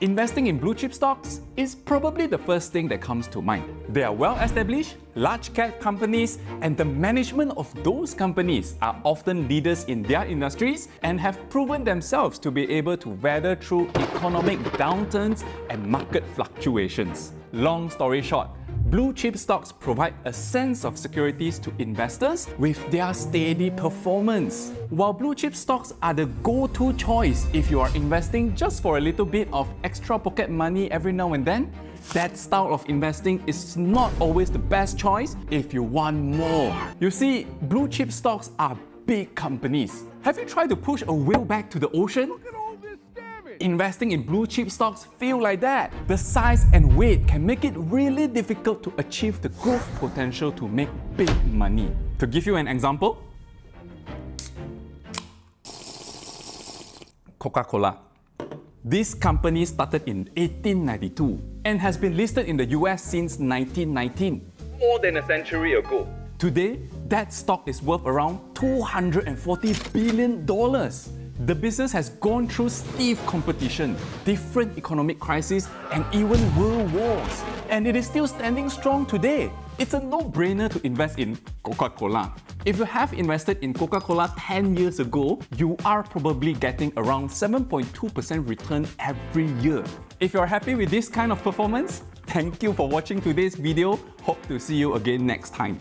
Investing in blue chip stocks is probably the first thing that comes to mind. They are well established, large cap companies, and the management of those companies are often leaders in their industries and have proven themselves to be able to weather through economic downturns and market fluctuations. Long story short, blue chip stocks provide a sense of securities to investors with their steady performance. While blue chip stocks are the go-to choice if you are investing just for a little bit of extra pocket money every now and then, that style of investing is not always the best choice if you want more. You see, blue chip stocks are big companies. Have you tried to push a whale back to the ocean? Investing in blue chip stocks feel like that. The size and weight can make it really difficult to achieve the growth potential to make big money. To give you an example, Coca-Cola. This company started in 1892 and has been listed in the US since 1919, more than a century ago. Today, that stock is worth around $240 billion. The business has gone through stiff competition, different economic crises, and even world wars. And it is still standing strong today. It's a no-brainer to invest in Coca-Cola. If you have invested in Coca-Cola 10 years ago, you are probably getting around 7.2% return every year. If you're happy with this kind of performance, thank you for watching today's video. Hope to see you again next time.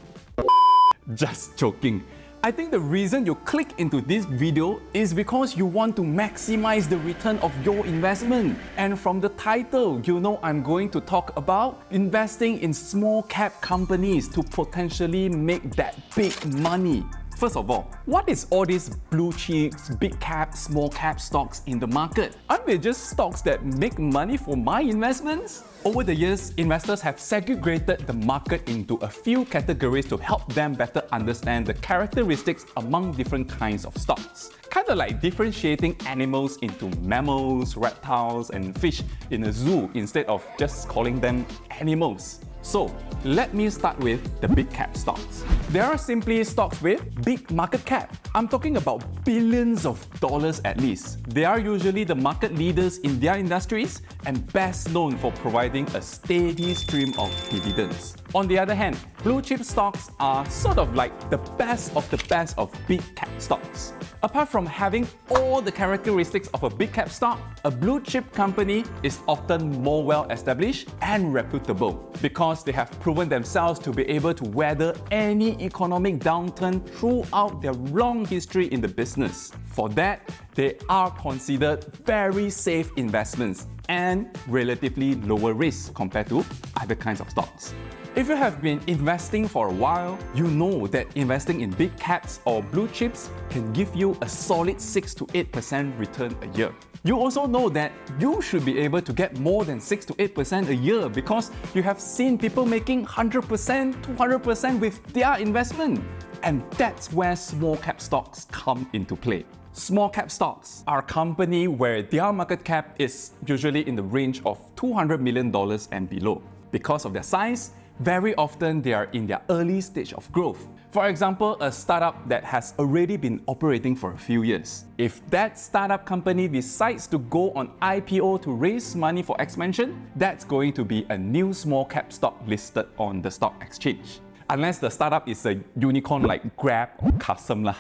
Just joking. I think the reason you click into this video is because you want to maximize the return of your investment. And from the title, you know I'm going to talk about investing in small cap companies to potentially make that big money. First of all, what is all these blue chips, big cap, small cap stocks in the market? Aren't they just stocks that make money for my investments? Over the years, investors have segregated the market into a few categories to help them better understand the characteristics among different kinds of stocks. Kind of like differentiating animals into mammals, reptiles, and fish in a zoo instead of just calling them animals. So, let me start with the big cap stocks. There are simply stocks with big market cap. I'm talking about billions of dollars at least. They are usually the market leaders in their industries and best known for providing a steady stream of dividends. On the other hand, blue chip stocks are sort of like the best of the best of big cap stocks. Apart from having all the characteristics of a big cap stock, a blue chip company is often more well established and reputable because they have proven themselves to be able to weather any economic downturn throughout their long history in the business. For that, they are considered very safe investments and relatively lower risk compared to other kinds of stocks. If you have been investing for a while, you know that investing in big caps or blue chips can give you a solid 6 to 8% return a year. You also know that you should be able to get more than 6 to 8% a year because you have seen people making 100%, 200% with their investment. And that's where small cap stocks come into play. Small cap stocks are a company where their market cap is usually in the range of $200 million and below. Because of their size, very often they are in their early stage of growth. For example, a startup that has already been operating for a few years. If that startup company decides to go on IPO to raise money for expansion, that's going to be a new small cap stock listed on the stock exchange. Unless the startup is a unicorn like Grab or Carsome lah.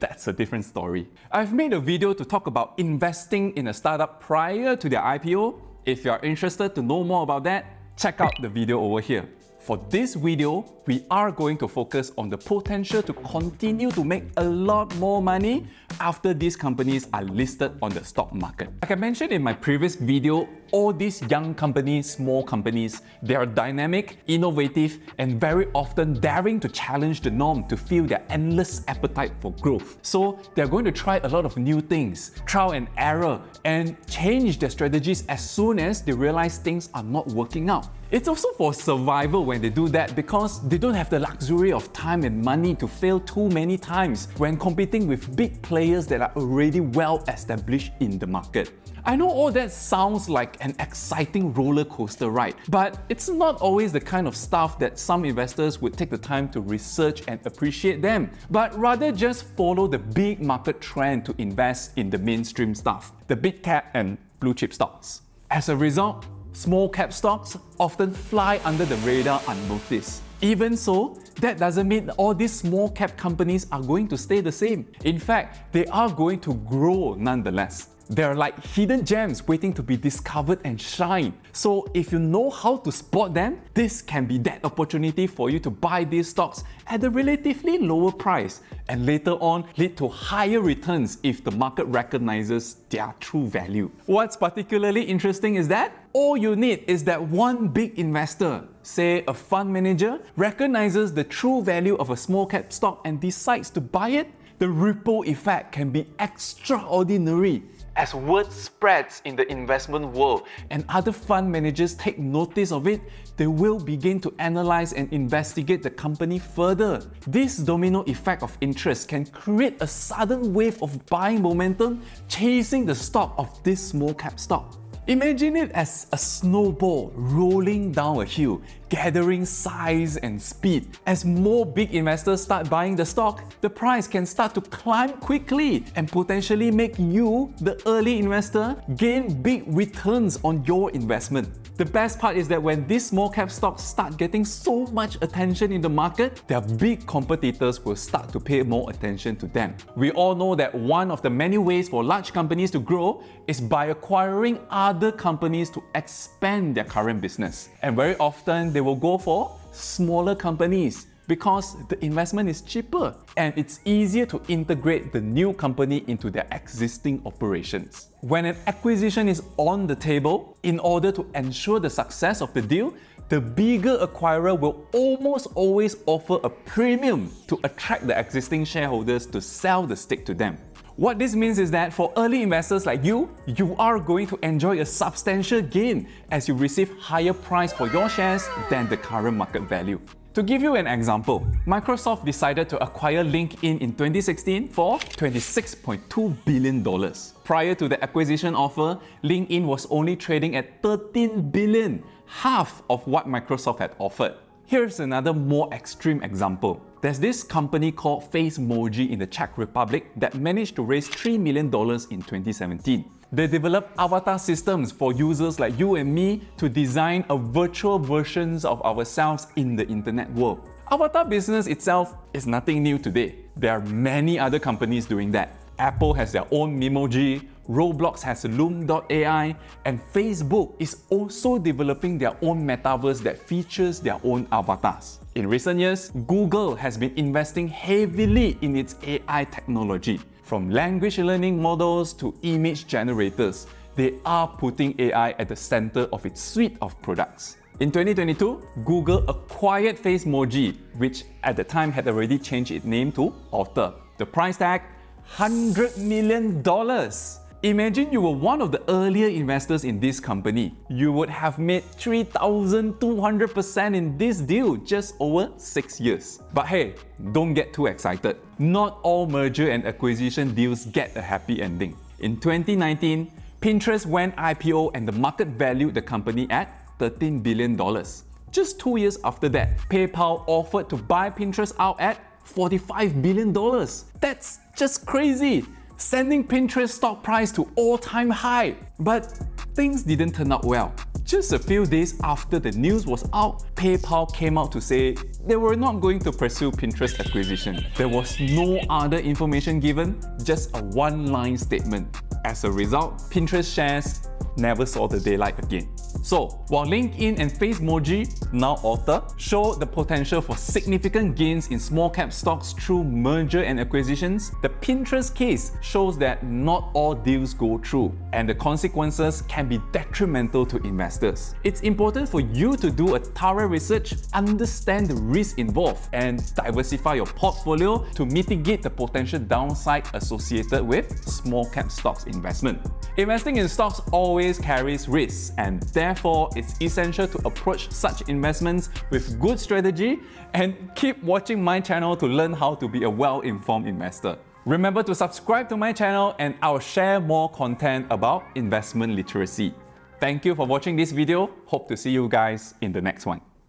That's a different story. I've made a video to talk about investing in a startup prior to their IPO. If you're interested to know more about that, check out the video over here. For this video, we are going to focus on the potential to continue to make a lot more money after these companies are listed on the stock market. Like I mentioned in my previous video, all these young companies, small companies, they are dynamic, innovative, and very often daring to challenge the norm to feel their endless appetite for growth. So they're going to try a lot of new things, trial and error, and change their strategies as soon as they realize things are not working out. It's also for survival when they do that because they don't have the luxury of time and money to fail too many times when competing with big players that are already well established in the market. I know all that sounds like an exciting roller coaster ride, but it's not always the kind of stuff that some investors would take the time to research and appreciate them, but rather just follow the big market trend to invest in the mainstream stuff, the big cap and blue chip stocks. As a result, small cap stocks often fly under the radar unnoticed. Even so, that doesn't mean all these small cap companies are going to stay the same. In fact, they are going to grow nonetheless. They're like hidden gems waiting to be discovered and shine. So if you know how to spot them, this can be that opportunity for you to buy these stocks at a relatively lower price and later on lead to higher returns if the market recognizes their true value. What's particularly interesting is that all you need is that one big investor, say a fund manager, recognizes the true value of a small cap stock and decides to buy it. The ripple effect can be extraordinary as word spreads in the investment world and other fund managers take notice of it, they will begin to analyze and investigate the company further. This domino effect of interest can create a sudden wave of buying momentum chasing the stock of this small cap stock. Imagine it as a snowball rolling down a hill, gathering size and speed. As more big investors start buying the stock, the price can start to climb quickly and potentially make you, the early investor, gain big returns on your investment. The best part is that when these small cap stocks start getting so much attention in the market, their big competitors will start to pay more attention to them. We all know that one of the many ways for large companies to grow is by acquiring other companies to expand their current business. And very often they will go for smaller companies because the investment is cheaper and it's easier to integrate the new company into their existing operations. When an acquisition is on the table, in order to ensure the success of the deal, the bigger acquirer will almost always offer a premium to attract the existing shareholders to sell the stake to them. What this means is that for early investors like you, you are going to enjoy a substantial gain as you receive higher price for your shares than the current market value. To give you an example, Microsoft decided to acquire LinkedIn in 2016 for $26.2 billion. Prior to the acquisition offer, LinkedIn was only trading at 13 billion, half of what Microsoft had offered. Here's another more extreme example. There's this company called Facemoji in the Czech Republic that managed to raise $3 million in 2017. They develop avatar systems for users like you and me to design a virtual versions of ourselves in the internet world. Avatar business itself is nothing new today. There are many other companies doing that. Apple has their own Memoji, Roblox has Loom.ai, and Facebook is also developing their own metaverse that features their own avatars. In recent years, Google has been investing heavily in its AI technology. From language learning models to image generators, they are putting AI at the center of its suite of products. In 2022, Google acquired Facemoji, which at the time had already changed its name to Alter. The price tag $100 million. Imagine you were one of the earlier investors in this company. You would have made 3,200% in this deal just over 6 years. But hey, don't get too excited. Not all merger and acquisition deals get a happy ending. In 2019, Pinterest went IPO and the market valued the company at $13 billion. Just two years after that, PayPal offered to buy Pinterest out at $45 billion. That's just crazy! sending Pinterest stock price to all-time high. But things didn't turn out well. Just a few days after the news was out, PayPal came out to say they were not going to pursue Pinterest acquisition. There was no other information given, just a one-line statement. As a result, Pinterest shares never saw the daylight again. So, while LinkedIn and Facemoji, now Alter, show the potential for significant gains in small cap stocks through merger and acquisitions, the Pinterest case shows that not all deals go through, and the consequences can be detrimental to investors. It's important for you to do a thorough research, understand the risk involved, and diversify your portfolio to mitigate the potential downside associated with small cap stocks investment. Investing in stocks always carries risks, and therefore it's essential to approach such investments with good strategy and keep watching my channel to learn how to be a well-informed investor. Remember to subscribe to my channel and I'll share more content about investment literacy. Thank you for watching this video. Hope to see you guys in the next one.